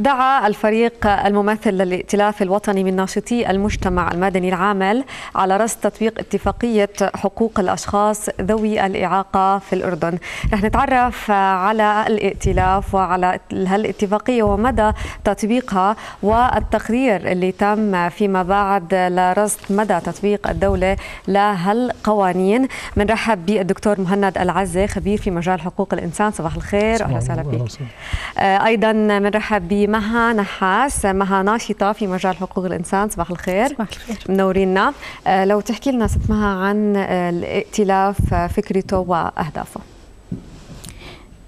دعا الفريق الممثل للائتلاف الوطني من ناشطي المجتمع المدني العامل على رصد تطبيق اتفاقية حقوق الأشخاص ذوي الإعاقة في الأردن. رح نتعرف على الائتلاف وعلى هالاتفاقية ومدى تطبيقها والتقرير اللي تم فيما بعد لرصد مدى تطبيق الدولة لهالقوانين. بنرحب بالدكتور مهند العزة خبير في مجال حقوق الإنسان. صباح الخير. أهلا وسهلا بك أيضا بنرحب بمها نحاس مها ناشطة في مجال حقوق الإنسان. صباح الخير. صباح الخير. منورينا. آه، لو تحكي لنا ست مها عن الائتلاف فكرته وأهدافه.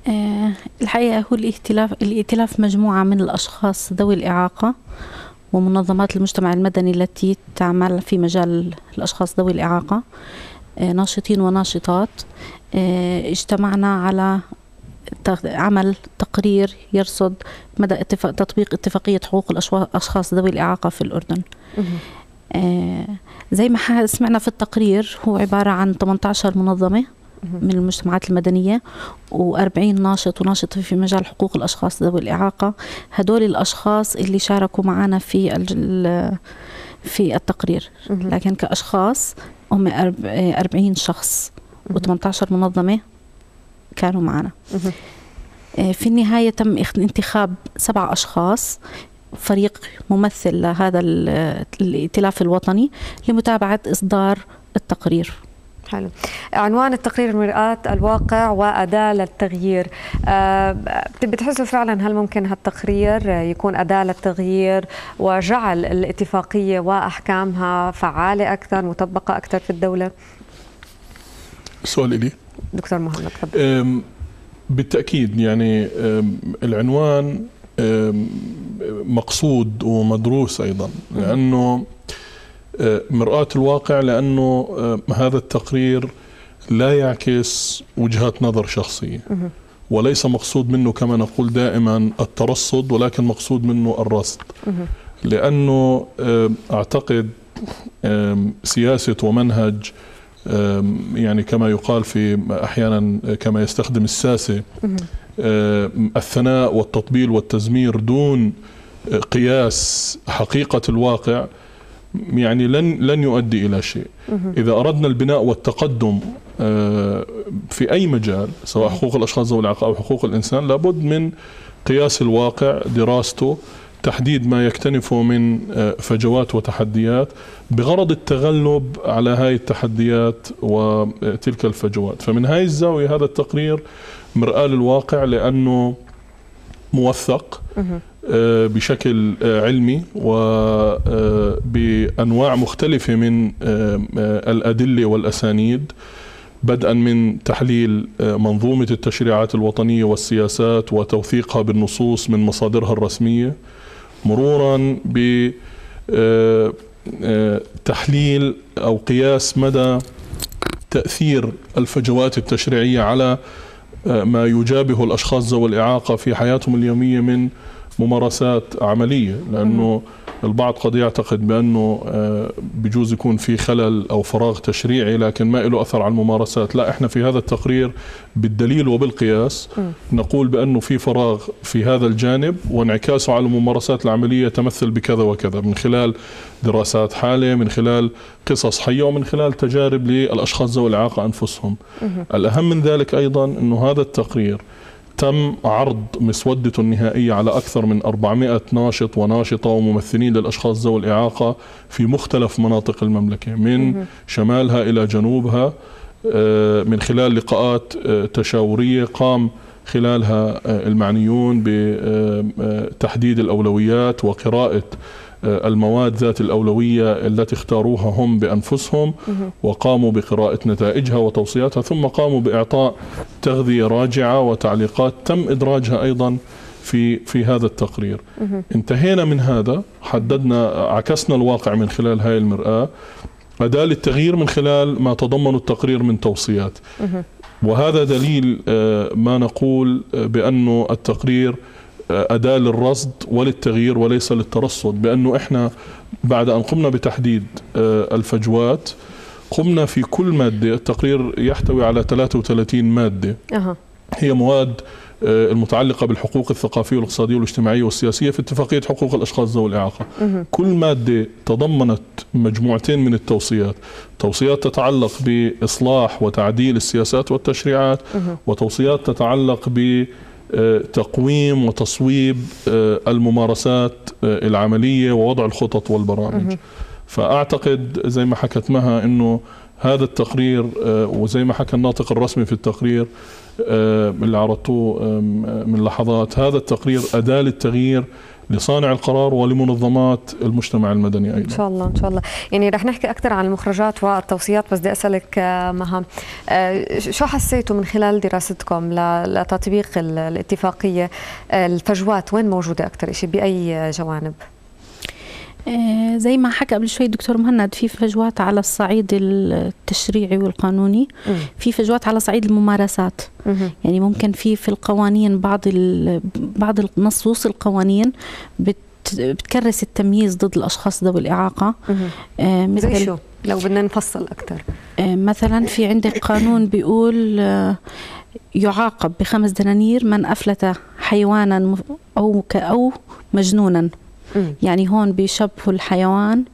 آه، الحقيقة هو الائتلاف الائتلاف مجموعة من الأشخاص ذوي الإعاقة ومنظمات المجتمع المدني التي تعمل في مجال الأشخاص ذوي الإعاقة. آه، ناشطين وناشطات. اجتمعنا على عمل تقرير يرصد مدى اتفاق تطبيق اتفاقية حقوق الأشخاص ذوي الإعاقة في الأردن. آه زي ما سمعنا في التقرير هو عبارة عن 18 منظمة من المجتمعات المدنية و40 ناشط وناشطة في مجال حقوق الأشخاص ذوي الإعاقة. هدول الأشخاص اللي شاركوا معنا في في التقرير. لكن كأشخاص هم 40 شخص و18 منظمة كانوا معنا. آه، في النهاية تم انتخاب سبع أشخاص. فريق ممثل لهذا الائتلاف الوطني لمتابعة إصدار التقرير. حلو. عنوان التقرير مرآة الواقع وأداة للتغيير. أه بتحسوا فعلا هل ممكن هالتقرير يكون أداة للتغيير وجعل الاتفاقية وأحكامها فعالة أكثر مطبقة أكثر في الدولة؟ سؤال إلي. دكتور محمد تفضل. بالتأكيد يعني العنوان مقصود ومدروس أيضا لأنه مرآة الواقع لأنه هذا التقرير لا يعكس وجهات نظر شخصية. وليس مقصود منه كما نقول دائما الترصد ولكن مقصود منه الرصد. لأنه أعتقد سياسة ومنهج يعني كما يقال في أحيانا كما يستخدم الساسة الثناء والتطبيل والتزمير دون قياس حقيقة الواقع يعني لن لن يؤدي إلى شيء. إذا أردنا البناء والتقدم في أي مجال سواء حقوق الأشخاص ذوي الاعاقه أو حقوق الإنسان لابد من قياس الواقع دراسته تحديد ما يكتنفه من آه، فجوات وتحديات بغرض التغلب على هاي التحديات وتلك الفجوات. فمن هاي الزاوية هذا التقرير مرآة للواقع لأنه موثق آه، بشكل آه، علمي وبأنواع مختلفة من الأدلة والأسانيد. بدءا من تحليل منظومة التشريعات الوطنية والسياسات وتوثيقها بالنصوص من مصادرها الرسمية مرورا بتحليل آه، أو قياس مدى تأثير الفجوات التشريعية على آه، ما يجابه الأشخاص ذوي الإعاقة في حياتهم اليومية من ممارسات عملية. لأنه البعض قد يعتقد بأنه آه، بجوز يكون في خلل أو فراغ تشريعي لكن ما له أثر على الممارسات، لا إحنا في هذا التقرير بالدليل وبالقياس نقول بأنه في فراغ في هذا الجانب وانعكاسه على الممارسات العملية تمثل بكذا وكذا من خلال دراسات حالة، من خلال قصص حية ومن خلال تجارب للأشخاص ذوي الإعاقة أنفسهم. الأهم من ذلك أيضا إنه هذا التقرير تم عرض مسودته النهائية على أكثر من 400 ناشط وناشطة وممثلين للأشخاص ذوي الإعاقة في مختلف مناطق المملكة من شمالها إلى جنوبها آه، من خلال لقاءات آه، تشاورية قام خلالها آه، المعنيون بتحديد الأولويات وقراءة المواد ذات الأولوية التي اختاروها هم بأنفسهم وقاموا بقراءة نتائجها وتوصياتها ثم قاموا بإعطاء تغذية راجعة وتعليقات تم إدراجها أيضا في في هذا التقرير. انتهينا من هذا حددنا عكسنا الواقع من خلال هاي المرآة. أداة للتغيير من خلال ما تضمن التقرير من توصيات. وهذا دليل آه، ما نقول آه، بأنه التقرير أداة للرصد وللتغيير وليس للترصد بأنه إحنا بعد أن قمنا بتحديد آه، الفجوات قمنا في كل مادة التقرير يحتوي على 33 مادة. أه. هي مواد آه، المتعلقة بالحقوق الثقافية والاقتصادية والاجتماعية والسياسية في اتفاقية حقوق الأشخاص ذوي الإعاقة. كل مادة تضمنت مجموعتين من التوصيات. توصيات تتعلق بإصلاح وتعديل السياسات والتشريعات وتوصيات تتعلق ب تقويم وتصويب آه، الممارسات آه، العملية ووضع الخطط والبرامج. فأعتقد زي ما حكت مها إنه هذا التقرير آه، وزي ما حكى الناطق الرسمي في التقرير اللي عرضتوه من لحظات هذا التقرير أداة للتغيير لصانع القرار ولمنظمات المجتمع المدني أيضا. إن شاء الله إن شاء الله، يعني رح نحكي أكثر عن المخرجات والتوصيات بس بدي أسألك آه، مها آه، شو حسيتوا من خلال دراستكم لتطبيق الاتفاقية آه، الفجوات وين موجودة أكثر شيء بأي جوانب؟ آه، زي ما حكى قبل شوي الدكتور مهند في فجوات على الصعيد التشريعي والقانوني في فجوات على صعيد الممارسات. يعني ممكن في في القوانين بعض بعض النصوص القوانين بت بتكرس التمييز ضد الأشخاص ذوي الإعاقة. آه مثل زي شو؟ لو بدنا نفصل أكثر آه مثلا في عندك قانون بيقول آه يعاقب بخمس دنانير من أفلت حيوانا أو أو مجنونا. يعني هون بيشبهوا الحيوان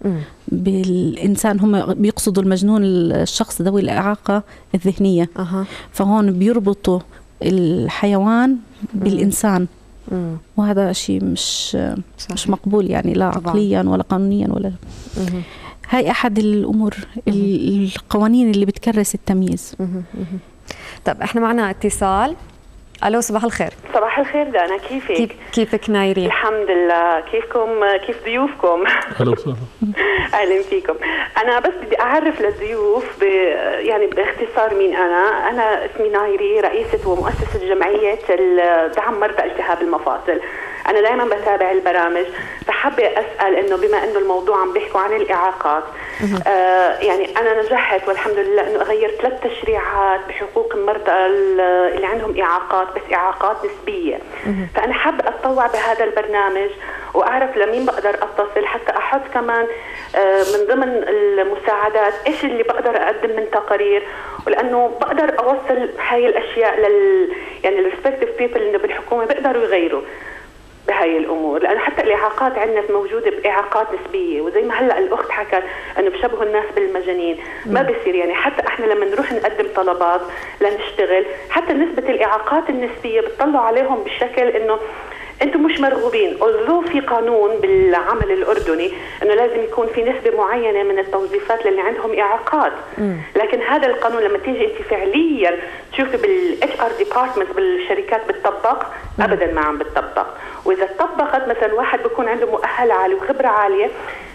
بالإنسان هم بيقصدوا المجنون الشخص ذوي الإعاقة الذهنية أه. فهون بيربطوا الحيوان بالإنسان مم. وهذا شيء مش صحيح. مش مقبول يعني لا طبعا. عقليا ولا قانونيا ولا مم. هاي أحد الأمور مم. القوانين اللي بتكرس التمييز طب إحنا معنا اتصال ألو صباح الخير. صباح الخير دانا كيفك؟ كيف كيفك نايرين؟ الحمد لله. كيفكم؟ كيف ضيوفكم؟ أهلا وسهلا. أهلا فيكم. أنا بس بدي أعرف للضيوف ب... يعني باختصار مين أنا. أنا اسمي نايري رئيسة ومؤسسة جمعية دعم مرضى التهاب المفاصل. أنا دائما بتابع البرامج فحابة أسأل إنه بما إنه الموضوع عم بيحكوا عن الإعاقات آه يعني أنا نجحت والحمد لله إنه اغير ثلاث تشريعات بحقوق المرضى اللي عندهم إعاقات بس إعاقات نسبية. فأنا حابة أتطوع بهذا البرنامج وأعرف لمين بقدر أتصل حتى أحط كمان آه من ضمن المساعدات إيش اللي بقدر أقدم من تقارير ولأنه بقدر أوصل هاي الأشياء لل يعني ال respective people اللي بالحكومة بيقدروا يغيروا. بهاي الأمور لأنه حتى الإعاقات عندنا موجودة بإعاقات نسبية وزي ما هلأ الأخت حكت إنه بشبهوا الناس بالمجانين. ما بصير يعني حتى إحنا لما نروح نقدم طلبات لنشتغل حتى نسبة الإعاقات النسبية بتطلعوا عليهم بشكل إنه أنتم مش مرغوبين. although في قانون بالعمل الأردني أنه لازم يكون في نسبة معينة من التوظيفات للي عندهم إعاقات. لكن هذا القانون لما تيجي أنت فعليا تشوفي بال HR department بالشركات بتطبق ابدا ما عم بتطبق وإذا طبقت مثلا واحد بيكون عنده مؤهله عاليه وخبرة عالية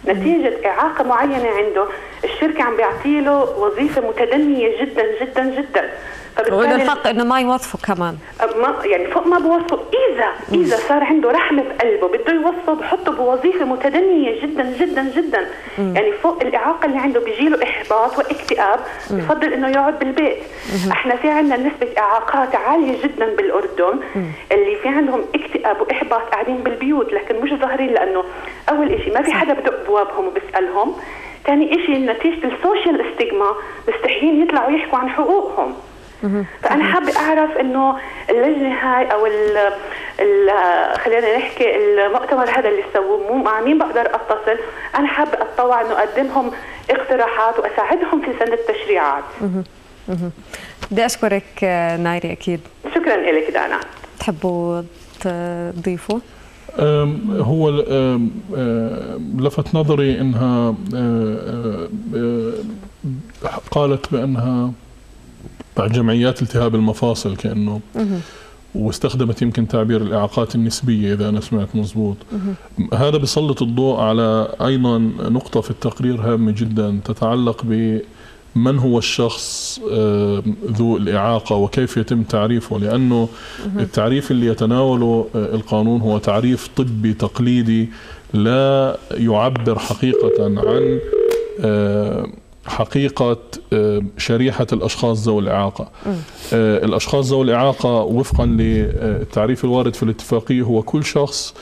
نتيجة إعاقة معينة عنده الشركة عم بيعطي له وظيفة متدنية جدا جدا جدا. وله الحق إنه ما يوظفه كمان. ما يعني فوق ما بوظفه إذا إذا صار عنده رحمة بقلبه بده يوظفه بحطه بوظيفة متدنية جدا جدا جدا. مم. يعني فوق الإعاقة اللي عنده بيجي له إحباط واكتئاب بفضل إنه يقعد بالبيت. مم. إحنا في عندنا نسبة إعاقات عالية جدا بالأردن مم. اللي في عندهم اكتئاب وإحباط قاعدين بالبيوت لكن مش ظاهرين لأنه أول شيء ما في حدا بدق أبوابهم وبيسألهم. ثاني شيء نتيجة السوشيال استيغما مستحيين يطلعوا يحكوا عن حقوقهم. فأنا حابة أعرف إنه اللجنة هاي أو ال ال خلينا نحكي المؤتمر هذا اللي سووه مع مين بقدر أتصل أنا حابة أتطوع إنه أقدمهم اقتراحات وأساعدهم في سن التشريعات. بدي أشكرك نايري أكيد. شكرا لك دانا. تحبوا تضيفوا؟ هو لفت نظري إنها قالت بأنها بعد جمعيات التهاب المفاصل كأنه واستخدمت يمكن تعبير الإعاقات النسبية إذا أنا سمعت مضبوط هذا بيسلط الضوء على أيضا نقطة في التقرير هامة جدا تتعلق ب من هو الشخص ذو الإعاقة وكيف يتم تعريفه؟ لأنه التعريف اللي يتناوله آه، القانون هو تعريف طبي تقليدي لا يعبر حقيقة عن آه، حقيقة آه، شريحة الأشخاص ذوي الإعاقة. آه، الأشخاص ذوي الإعاقة وفقا للتعريف الوارد في الاتفاقية هو كل شخص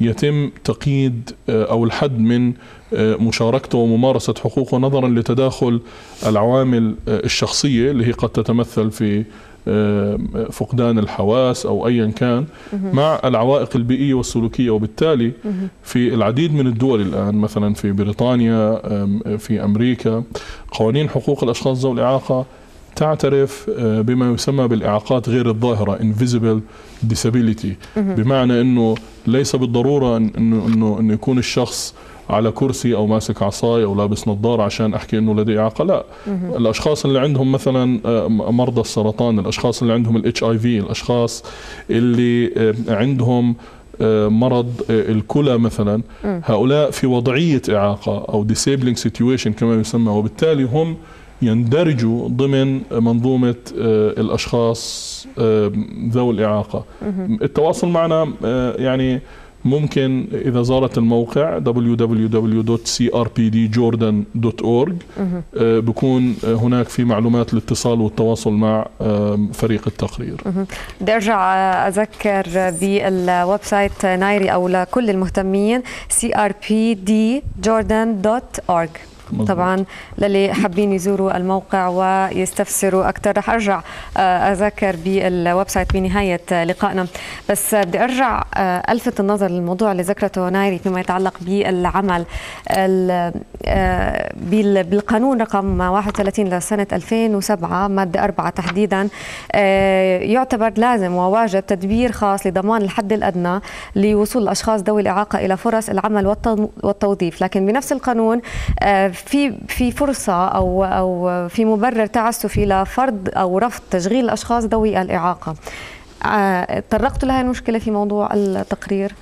يتم تقييد آه، أو الحد من مشاركته وممارسة حقوقه نظرا لتداخل العوامل الشخصية اللي هي قد تتمثل في فقدان الحواس أو ايا كان مع العوائق البيئية والسلوكية. وبالتالي في العديد من الدول الآن مثلا في بريطانيا في أمريكا قوانين حقوق الأشخاص ذوي الإعاقة تعترف آه، بما يسمى بالإعاقات غير الظاهرة invisible disability. بمعنى إنه ليس بالضرورة انه انه إنه يكون الشخص على كرسي أو ماسك عصاي أو لابس نظارة عشان أحكي إنه لديه إعاقة. لا. الأشخاص اللي عندهم مثلا آه، مرضى السرطان الأشخاص اللي عندهم الاتش اي في الأشخاص اللي آه، عندهم مرض الكلى مثلا هؤلاء في وضعية إعاقة أو disabling situation كما يسمى. وبالتالي هم يندرجوا ضمن منظومة آه، الأشخاص آه، ذوي الإعاقة. التواصل معنا آه، يعني ممكن إذا زارت الموقع www.crpdjordan.org بكون هناك في معلومات الاتصال والتواصل مع فريق التقرير. بدي أرجع أذكر بال website نايري أو لكل المهتمين crpdjordan.org مزبوط. طبعا للي حابين يزوروا الموقع ويستفسروا أكثر رح أرجع آه، اذكر بال website بنهاية لقائنا. بس بدي أرجع آه، ألفت النظر للموضوع اللي ذكرته نايري فيما يتعلق بالعمل. آه، بالقانون رقم 31 لسنة 2007 مادة 4 تحديدا يعتبر لازم وواجب تدبير خاص لضمان الحد الأدنى لوصول الأشخاص ذوي الإعاقة إلى فرص العمل والتوظيف. لكن بنفس القانون في في فرصة أو أو في مبرر تعسفي لفرض أو رفض تشغيل الأشخاص ذوي الإعاقة. آه، تطرقتوا لهي المشكلة في موضوع التقرير؟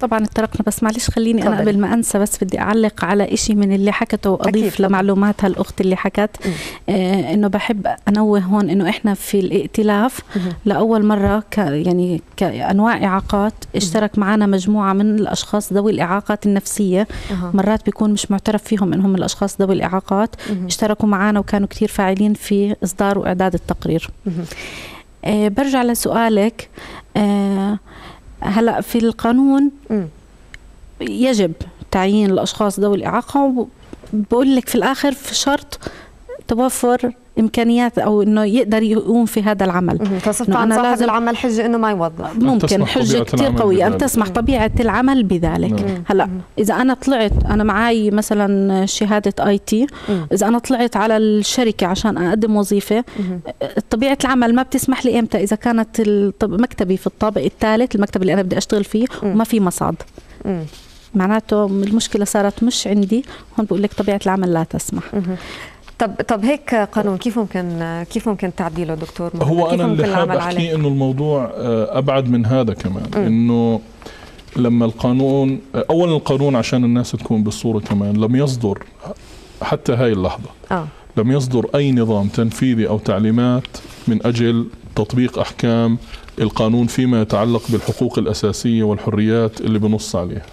طبعا اتطرقنا بس معلش خليني أنا قبل ما أنسى بس بدي أعلق على إشي من اللي حكته وأضيف لمعلومات هالأخت اللي حكت. إيه إنه بحب أنوه هون إنه إحنا في الائتلاف. لأول مرة ك يعني كأنواع إعاقات اشترك معنا مجموعة من الأشخاص ذوي الإعاقات النفسية. مرات بيكون مش معترف فيهم إنهم الأشخاص ذوي الإعاقات. اشتركوا معنا وكانوا كثير فاعلين في إصدار وإعداد التقرير. إيه برجع لسؤالك. إيه هلا في القانون يجب تعيين الأشخاص ذوي الإعاقة وبقول لك في الآخر في شرط توفر إمكانيات أو إنه يقدر يقوم في هذا العمل. فصرت عن صاحب لازم العمل حجة إنه ما يوظف. ممكن. حجة كثير قوية. ان تسمح طبيعة العمل بذلك. مم. هلا إذا أنا طلعت أنا معي مثلا شهادة آي تي. إذا أنا طلعت على الشركة عشان أقدم وظيفة طبيعة العمل ما بتسمح لي إمتى؟ إذا كانت مكتبي في الطابق الثالث المكتب اللي أنا بدي أشتغل فيه وما في مصعد معناته المشكلة صارت مش عندي هون بقول لك طبيعة العمل لا تسمح. طب طب هيك قانون كيف ممكن كيف ممكن تعديله دكتور هو أنا اللي حابب أحكي إنه الموضوع آه، أبعد من هذا كمان. إنه لما القانون اولا القانون عشان الناس تكون بالصورة كمان لم يصدر حتى هاي اللحظة آه. لم يصدر أي نظام تنفيذي أو تعليمات من أجل تطبيق أحكام القانون فيما يتعلق بالحقوق الأساسية والحريات اللي بنص عليها.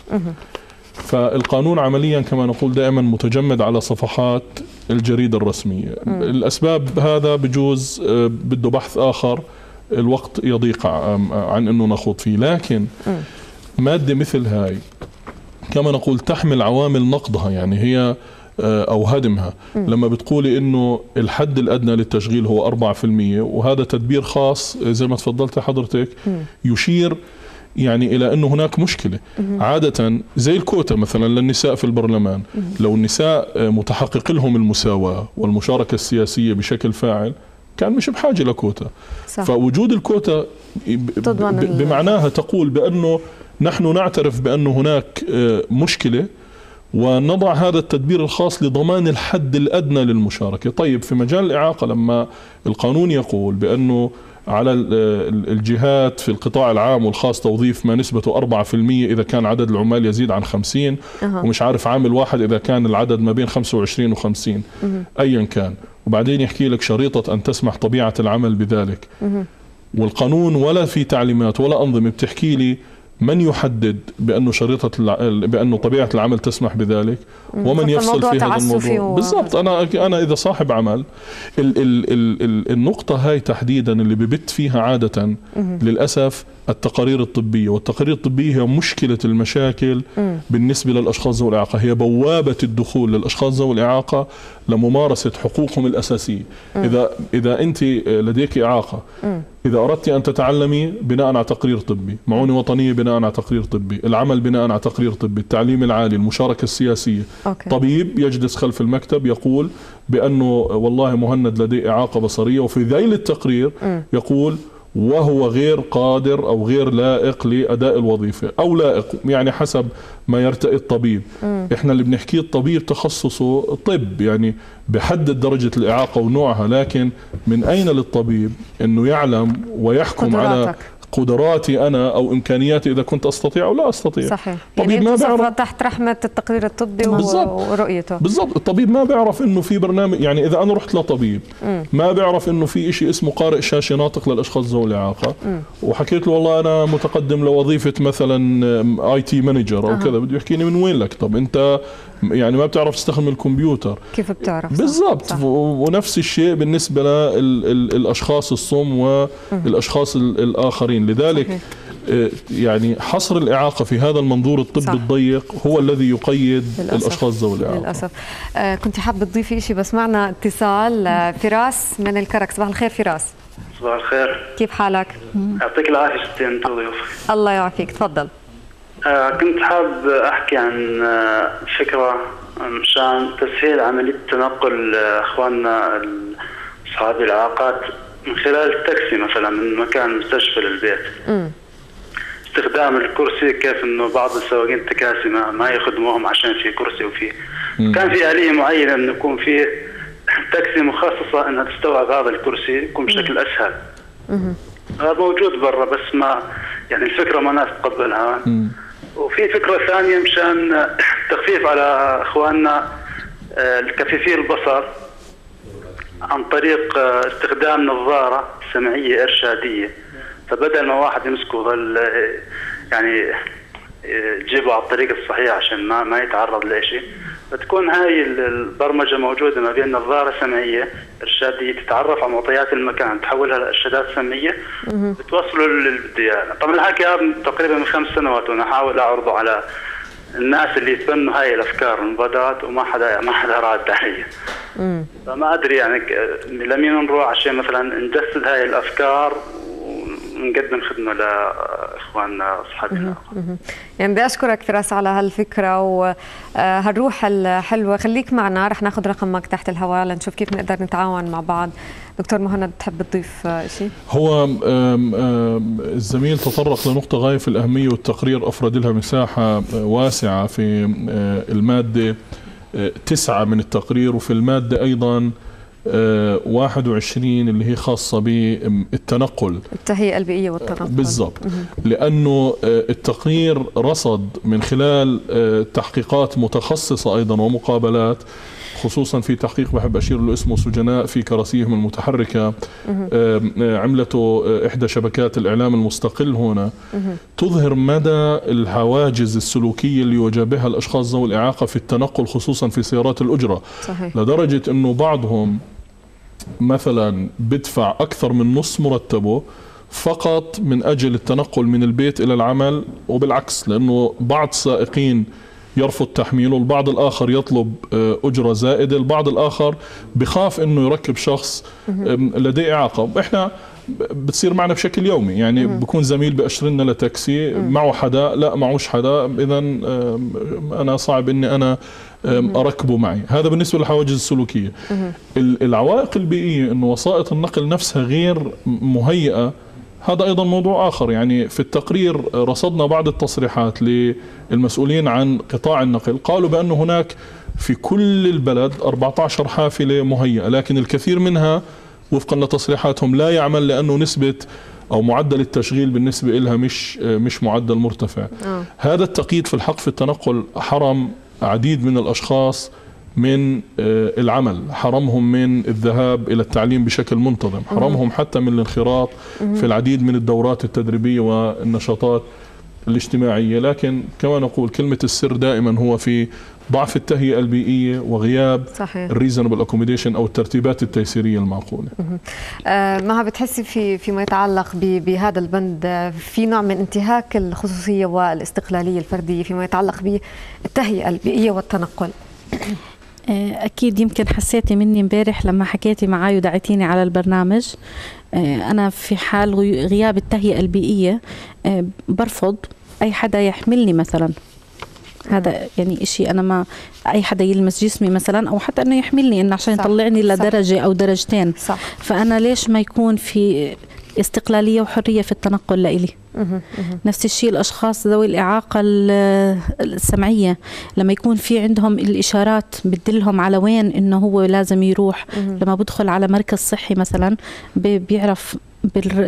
فالقانون عمليا كما نقول دائما متجمد على صفحات الجريدة الرسمية م. الأسباب هذا بجوز آه، بده بحث آخر الوقت يضيق عن أنه نخوض فيه لكن م. مادة مثل هاي كما نقول تحمل عوامل نقضها يعني هي آه، أو هدمها م. لما بتقولي إنه الحد الأدنى للتشغيل هو 4% وهذا تدبير خاص زي ما تفضلت حضرتك م. يشير يعني إلى أنه هناك مشكلة. عادة زي الكوتا مثلا للنساء في البرلمان. لو النساء متحقق لهم المساواة والمشاركة السياسية بشكل فاعل كان مش بحاجة لكوتا صح. فوجود الكوتا بمعناها تقول بأنه نحن نعترف بأنه هناك آه، مشكلة ونضع هذا التدبير الخاص لضمان الحد الأدنى للمشاركة، طيب في مجال الإعاقة لما القانون يقول بأنه على الجهات في القطاع العام والخاص توظيف ما نسبته 4% إذا كان عدد العمال يزيد عن 50 أه. ومش عارف عامل واحد إذا كان العدد ما بين 25 و50 أيا كان. وبعدين يحكي لك شريطة أن تسمح طبيعة العمل بذلك. والقانون ولا في تعليمات ولا أنظمة بتحكي لي من يحدد بانه شريطة بانه طبيعة العمل تسمح بذلك؟ ومن يفصل في هذا الموضوع؟ بالضبط. أنا أنا إذا صاحب عمل ال ال ال ال النقطة هاي تحديدا اللي ببت فيها عادة للأسف التقارير الطبية والتقارير الطبية هي مشكلة المشاكل مم. بالنسبة للأشخاص ذوي الإعاقة هي بوابة الدخول للأشخاص ذوي الإعاقة لممارسة حقوقهم الأساسية إذا إذا أنت لديك إعاقة مم. إذا أردت أن تتعلمي بناء على تقرير طبي معونة وطنية بناء على تقرير طبي العمل بناء على تقرير طبي التعليم العالي المشاركة السياسية أوكي. طبيب يجلس خلف المكتب يقول بأنه والله مهند لديه إعاقة بصرية وفي ذيل التقرير مم. يقول وهو غير قادر أو غير لائق لأداء الوظيفة أو لائق يعني حسب ما يرتئي الطبيب مم. إحنا اللي بنحكيه الطبيب تخصصه طب يعني بحدد درجة الإعاقة ونوعها لكن من أين للطبيب أنه يعلم ويحكم على قدراتك. قدراتي أنا أو إمكانياتي إذا كنت أستطيع أو لا أستطيع صحيح طبيب يعني ما بيعرف- تحت رحمة التقرير الطبي بالضبط. ورؤيته بالضبط الطبيب ما بيعرف إنه في برنامج يعني إذا أنا رحت لطبيب مم. ما بيعرف إنه في شيء اسمه قارئ شاشة ناطق للأشخاص ذوي الإعاقة. وحكيت له والله أنا متقدم لوظيفة مثلا IT manager أو أها. كذا بده يحكيني من وين لك طب أنت يعني ما بتعرف تستخدم الكمبيوتر. كيف بتعرف. بالضبط. ونفس الشيء بالنسبة للاشخاص الصم والاشخاص ال- الآخرين. لذلك صحيح. آه، يعني حصر الإعاقة في هذا المنظور الطبي صح. الضيق هو الذي يقيد للأسف. الأشخاص ذوي الإعاقة. للأسف. آه كنت حابة تضيفي شيء بس معنا اتصال آه فراس من الكرك. صباح الخير فراس. صباح الخير. كيف حالك؟ يعطيك العافية ستي انت وضيوفك الله يعافيك. تفضل. كنت حاب أحكي عن آه فكرة مشان تسهيل عملية تنقل آه، أخواننا ال- اصحاب الاعاقات من خلال التاكسي مثلا من مكان المستشفى للبيت. امم استخدام الكرسي كيف إنه بعض السواقين التكاسي ما, ما يخدموهم عشان في كرسي وفي. كان في آلية معينة إنه يكون في تاكسي مخصصة إنها تستوعب هذا الكرسي يكون بشكل أسهل. هذا موجود برا بس ما يعني الفكرة ما ناس تقبلها. وفي فكرة ثانية مشان تخفيف على إخواننا آه، الكفيفي البصر عن طريق آه، استخدام نظارة سمعية إرشادية. فبدل ما واحد يمسكه آه، يعني تجيبه على الطريق الصحيح عشان ما ما يتعرض لشيء فتكون هاي ال- البرمجة موجودة ما بين نظارة سمعية إرشادية تتعرف على معطيات المكان تحولها لإرشادات سمعية بتوصله للي بده إياه طبعا الحكي تقريبا من خمس سنوات وأنا أحاول أعرضه على الناس اللي يتبنوا هاي الأفكار والمبادرات وما حدا ما حدا راد امم فما أدري يعني لمين نروح عشان مثلا نجسد هاي الأفكار ونقدم خدمة لاخواننا اصحاب العلاقه يعني بدي أشكرك فراس على هالفكرة وهالروح الحلوة. خليك معنا رح ناخذ رقمك تحت الهواء لنشوف كيف نقدر نتعاون مع بعض. دكتور مهند بتحب تضيف آه، شيء هو آم، آم، الزميل تطرق لنقطة غاية في الأهمية والتقرير أفرد لها مساحة آه، واسعة في آه، المادة آه، تسعة من التقرير. وفي المادة أيضا آه، 21 اللي هي خاصة بالتنقل. التهيئة البيئية والتنقل. بالضبط. لأنه آه، التقرير رصد من خلال آه، تحقيقات متخصصة أيضا ومقابلات خصوصا في تحقيق بحب أشير له اسمه سجناء في كراسيهم المتحركة. آه، عملته إحدى شبكات الإعلام المستقل هنا. تظهر مدى الحواجز السلوكية اللي يواجهها الأشخاص ذوي الإعاقة في التنقل خصوصا في سيارات الأجرة. صحيح. لدرجة أنه بعضهم مثلا بدفع أكثر من نص مرتبه فقط من أجل التنقل من البيت إلى العمل وبالعكس لأنه بعض السائقين يرفض تحميله البعض الآخر يطلب آه، أجرة زائدة البعض الآخر بخاف أنه يركب شخص لديه إعاقة. إحنا بتصير معنا بشكل يومي. يعني بكون زميل بأشر لنا لتاكسي معه حدا لا معوش حدا إذا أنا صعب أني أنا أركبه معي. هذا بالنسبة للحواجز السلوكية. ال- العوائق البيئية أنه وسائط النقل نفسها غير مهيئة هذا أيضا موضوع آخر. يعني في التقرير رصدنا بعض التصريحات للمسؤولين عن قطاع النقل. قالوا بأن هناك في كل البلد 14 حافلة مهيئة لكن الكثير منها وفقا لتصريحاتهم لا يعمل لأنه نسبة أو معدل التشغيل بالنسبة لها مش مش معدل مرتفع. آه. هذا التقييد في الحق في التنقل حرم عديد من الأشخاص من آه، العمل. حرمهم من الذهاب إلى التعليم بشكل منتظم. حرمهم حتى من الانخراط في العديد من الدورات التدريبية والنشاطات الاجتماعية. لكن كما نقول كلمة السر دائما هو في ضعف التهيئة البيئية وغياب صحيح. ال reasonable accommodation أو الترتيبات التيسيرية المعقولة. آه ما بتحسي في فيما يتعلق بهذا البند آه، في نوع من انتهاك الخصوصية والاستقلالية الفردية فيما يتعلق بالتهيئه البيئية والتنقل؟ آه، أكيد يمكن حسيتي مني امبارح لما حكيتي معي ودعيتيني على البرنامج. آه، أنا في حال غياب التهيئة البيئية برفض أي حدا يحملني مثلا. هذا يعني إشي أنا ما أي حدا يلمس جسمي مثلا أو حتى إنه يحملني إنه عشان يطلعني لدرجة أو درجتين. صح. فأنا ليش ما يكون في استقلالية وحرية في التنقل لإلي؟ نفس الشيء الأشخاص ذوي الإعاقة السمعية. لما يكون في عندهم الإشارات بتدلهم على وين إنه هو لازم يروح. لما بدخل على مركز صحي مثلا بيعرف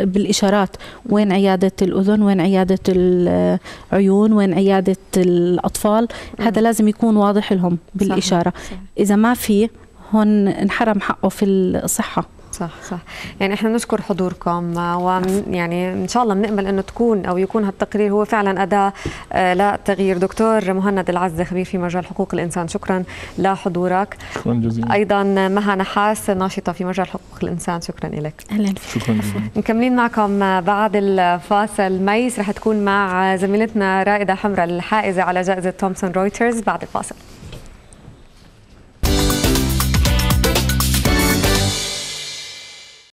بالإشارات. وين عيادة الأذن؟ وين عيادة العيون؟ وين عيادة الأطفال؟ هذا لازم يكون واضح لهم بالإشارة. إذا ما في هون انحرم حقه في الصحة. صح صح. يعني إحنا نشكر حضوركم ويعني إن شاء الله بنأمل إنه تكون أو يكون هالتقرير هو فعلا أداة آه، لتغيير. دكتور مهند العزة خبير في مجال حقوق الإنسان شكرا لحضورك. شكرا جزيلا. أيضا مها نحاس ناشطة في مجال حقوق الإنسان شكرا لك. أهلا شكرا جزيلا. مكملين معكم بعد الفاصل. ميس رح تكون مع زميلتنا رائدة حمراء الحائزة على جائزة تومسون رويترز بعد الفاصل.